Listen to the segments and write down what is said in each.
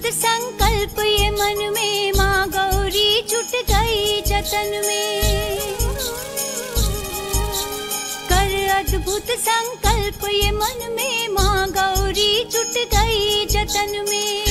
अद्भुत संकल्प ये मन में माँ गौरी जुट गई जतन में। कर अद्भुत संकल्प ये मन में माँ गौरी जुट गई जतन में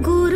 गुरु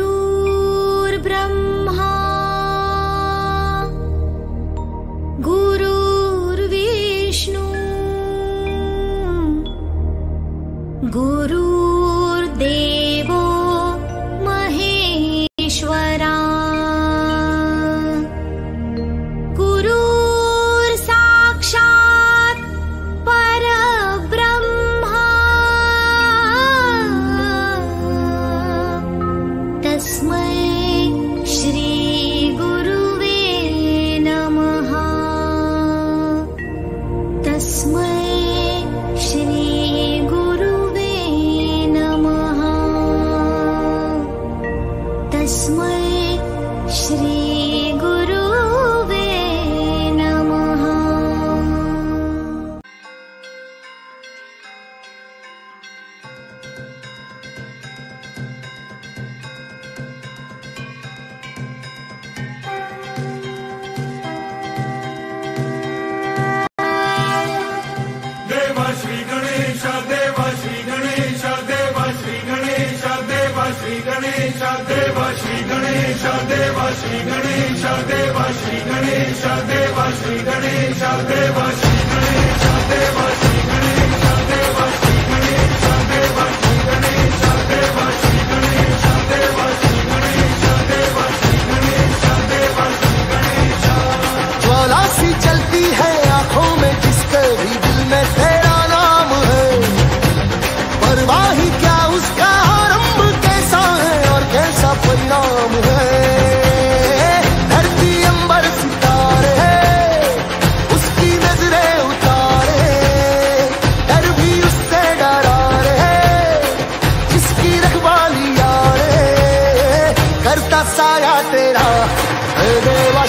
गणेश देवा श्री गणेश देवा श्री गणेश देवा श्री गणेश देवा श्री गणेश देवा श्री गणेश देवा श्री गणेश देवा श्री गणेश देवा श्री गणेश देवा श्री गणेश देवा श्री गणेश देवा श्री गणेश ज्वाला सी चलती है आँखों में जिसके भी दिल में तेरा नाम है परवाही सारा तेरा। देवा